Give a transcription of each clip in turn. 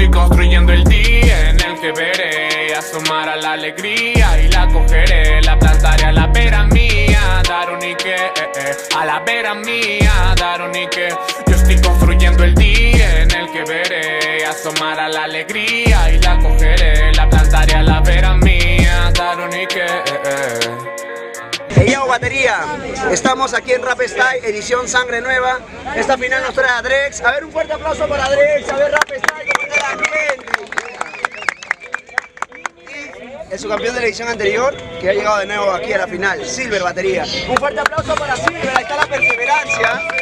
estoy construyendo el día en el que veré asomar a la alegría y la cogeré, la plantaré a la vera mía, dar un Ike, eh, eh, a la vera mía, dar un Ike. Yo estoy construyendo el día en el que veré asomar a la alegría y la cogeré, la plantaré a la vera mía, dar un Ike. eh, Hey yo, batería, estamos aquí en Rap edición Sangre Nueva. Esta final nos trae a Drex. A ver, un fuerte aplauso para Drex. A ver, Rap Style, Es su campeón de la edición anterior que ha llegado de nuevo aquí a la final, Silver Batería. Un fuerte aplauso para Silver, ahí está la perseverancia.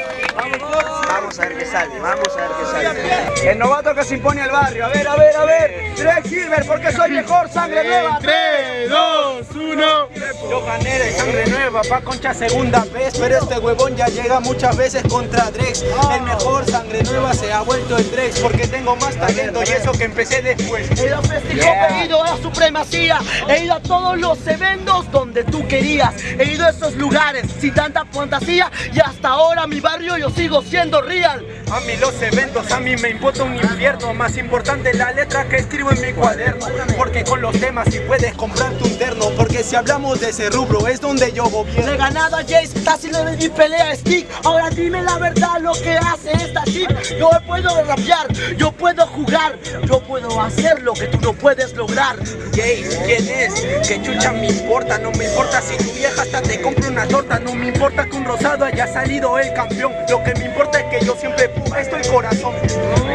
Vamos a ver qué sale, vamos a ver qué sale. El novato que se impone al barrio. A ver, a ver, a ver. Drex Silver, porque soy mejor, sangre nueva. 3, 2, 1. Yo gané de sangre nueva, pa' concha segunda vez, pero este huevón ya llega muchas veces contra Drex. El mejor sangre nueva se ha vuelto el Drex, porque tengo más talento y eso que empecé después. He ido a festejo, he ido a supremacía, he ido a todos los eventos donde tú querías, he ido a esos lugares sin tanta fantasía y hasta ahora mi barrio yo sigo siendo real. A mí los eventos, a mí me importa un infierno Más importante la letra que escribo en mi cuaderno Porque con los temas si puedes comprarte un terno Porque si hablamos de ese rubro es donde yo Le he gobierno ganado a Jace, casi le di pelea a Stick. Ahora dime la verdad lo que hace esta chip. Yo puedo rapear, yo puedo jugar, yo puedo hacer lo que tú no puedes lograr. Jace, ¿quién es? Que chucha me importa, no me importa si tu vieja hasta te compra una torta No me importa que un rosado haya salido el campeón Lo que me importa es que yo siempre esto el corazón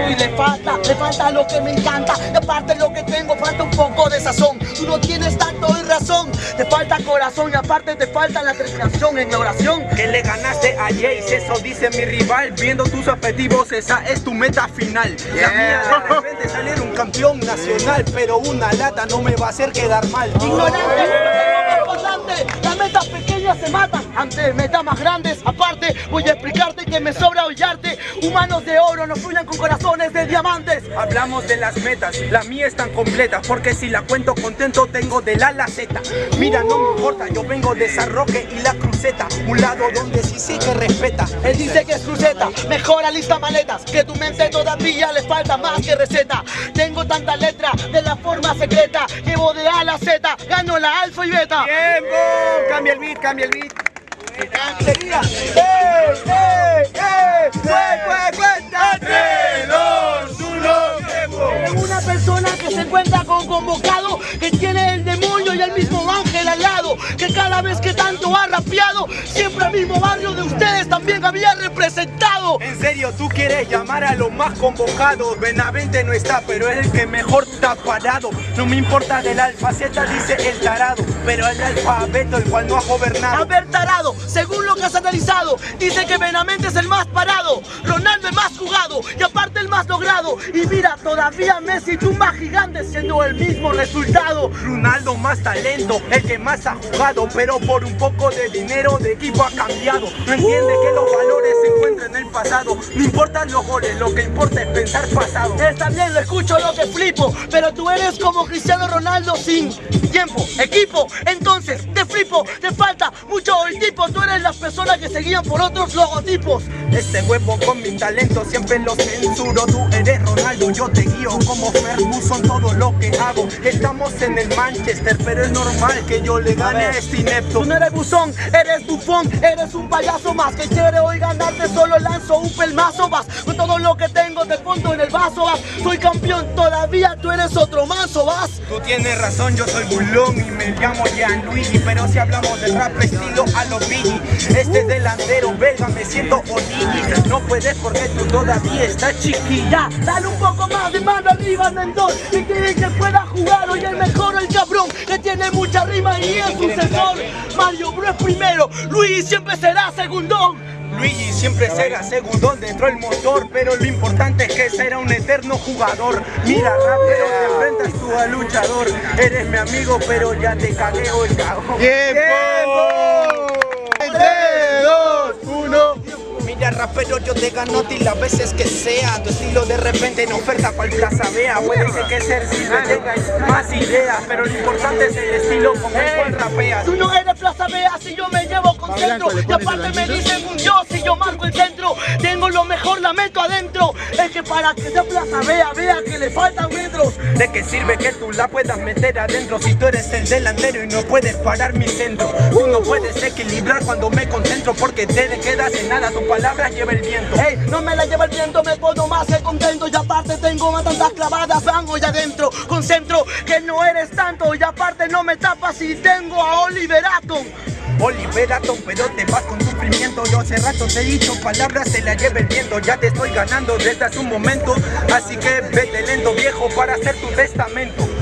Y le falta, le falta lo que me encanta. Y aparte lo que tengo, falta un poco de sazón. Tú no tienes tanto y razón. Te falta corazón y aparte te falta la determinación en la oración. Que le ganaste a Jace, eso dice mi rival Viendo tus objetivos, esa es tu meta final La mía de repente salir un campeón nacional Pero una lata no me va a hacer quedar mal Ignorante, importante, las metas se matan ante metas más grandes. Aparte, voy a explicarte que me sobra hollarte. Humanos de oro no fluyan con corazones de diamantes. Hablamos de las metas, la mía es tan completa Porque si la cuento contento tengo de la la Z Mira, no me importa, yo vengo de San Roque y la cruceta Un lado donde sí sí que respeta Él dice que es cruceta, mejora lista maletas, que tu mente todavía le falta más que receta. Tengo tanta letra de la forma secreta, llevo de A a la Z, gano la alfa y beta. ¡Tiempo! Cambia el beat, cambia el beat Sería, ¡eh, eh, eh! ¡Cue, cue, cuenta! 3, 2, 1, tiempo Es una persona que se encuentra con convocado, siempre el mismo barrio de ustedes también había representado. En serio, tú quieres llamar a los más convocados. Benavente no está, pero es el que mejor está parado. No me importa del alfaceta, dice el tarado. Pero el alfabeto, el cual no ha gobernado. A ver, tarado, según lo que has analizado, dice que Benavente es el más parado, Y mira, todavía Messi, más gigante, siendo el mismo resultado. Ronaldo más talento, el que más ha jugado, pero por un poco de dinero de equipo ha cambiado. No entiende que los valores se encuentran en el pasado. No importan los goles, lo que importa es pensar pasado. Está bien, lo escucho, lo que flipo, pero tú eres como Cristiano Ronaldo sin tiempo, equipo. Entonces, te flipo, te falta mucho el tipo. Tú eres las personas que seguían por otros logotipos. Este huevo con mi talento siempre lo censuro. Tú eres Ronaldo, yo te guío como Ferguson todo lo que hago. Estamos en el Manchester, pero es normal que yo le gane a, este inepto. Tú no eres buzón, eres bufón, eres un payaso más que quiere hoy ganarte. Solo lanzo un pelmazo vas con todo lo que tengo te fondo en el vaso vas. Soy campeón todavía, tú eres otro mazo vas. Tú tienes razón, yo soy bulón y me llamo Gianluigi Pero si hablamos de rap estilo a lo Biggie Este delantero belga me siento Onigi No puedes porque tú todavía estás chiquilla Dale un poco más de mano arriba, Mendoz. Y quieren que pueda jugar hoy el mejor, el cabrón, que tiene mucha rima y es sucesor. Mario Bro es primero, Luis siempre será segundón. Luigi siempre será segundón dentro del motor Pero lo importante es que será un eterno jugador. Mira rapero, te enfrentas tú al luchador. Eres mi amigo pero ya te cagueo el cagón ¡Tiempo! Mira, rapero, yo te gano a ti las veces que sea. Tu estilo de repente en oferta cual plaza vea. Puede ser que ser sirve tenga más ideas, pero lo importante es el estilo con el cual rapeas. Tú no eres Plaza Vea si yo me llevo con centro Y aparte me dicen un dios si yo marco el centro Tengo lo mejor, la meto adentro que para que sea Plaza Vea, vea que le faltan metros. ¿De qué sirve que tú la puedas meter adentro si tú eres el delantero y no puedes parar mi centro? Tú no puedes equilibrar cuando me concentro porque te quedas en nada, tu palabra lleva el viento. Ey, no me la lleva el viento, me pongo más que contento. Y aparte tengo más tantas clavadas, van hoy adentro. Concentro que no eres tanto Y aparte no me tapas si tengo a Oliver Atom Oliverato, pero te vas con sufrimiento. Yo hace rato he dicho palabras, se la lleva el viento. Ya te estoy ganando desde hace un momento. Así que vete lento, viejo, para hacer tu testamento.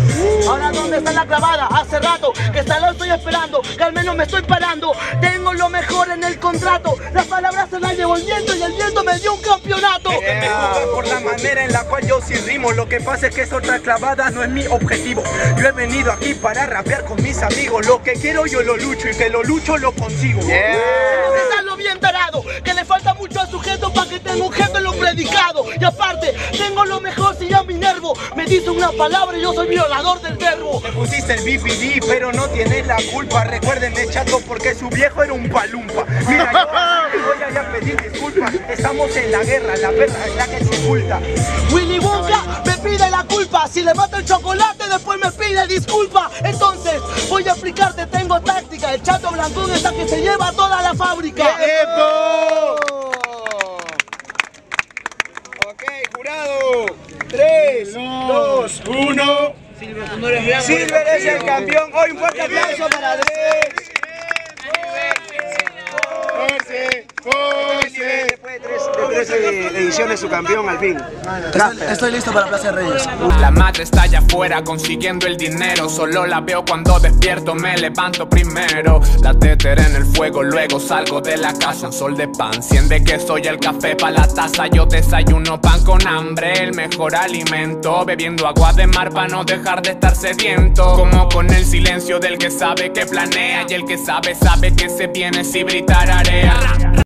Ahora dónde está la clavada, hace rato que está lo estoy esperando, que al menos me estoy parando, tengo lo mejor en el contrato, las palabras se las llevo el viento y el viento me dio un campeonato. Me por la manera en la cual yo sí rimo. Lo que pasa es que es otra clavada, no es mi objetivo. Yo he venido aquí para rapear con mis amigos. Lo que quiero yo lo lucho y que lo lucho lo consigo. Déjalo bien tarado, que le falta mucho al sujeto para que tenga un jefe en lo predicado. Y aparte, tengo lo mejor si ya mi nervo me dice una palabra y yo soy violador del verbo. Me pusiste el BPD, pero no tienes la culpa. Recuérdenme, chato, porque su viejo era un palumpa. Mira, yo voy a ir a pedir disculpas. Estamos en la guerra, la perra es la que se oculta. Willy Wonka me pide la culpa, si le mato el chocolate después me pide disculpa. Entonces, voy a explicarte, tengo táctica, el chato blancón está que se lleva toda la fábrica. Ok, 3, 2, 1. Silver es el campeón. Hoy un fuerte aplauso para Andrés. ¡Fuerce! ¡Fuerce! 13 ediciones su campeón al fin. Estoy, estoy listo para Plaza Reyes. La madre está allá afuera consiguiendo el dinero. Solo la veo cuando despierto, me levanto primero. La tetera en el fuego, luego salgo de la casa. Un sol de pan, siente que soy el café para la taza. Yo desayuno pan con hambre, el mejor alimento. Bebiendo agua de mar para no dejar de estar sediento. Como con el silencio del que sabe que planea. Y el que sabe, sabe que se viene si gritar area.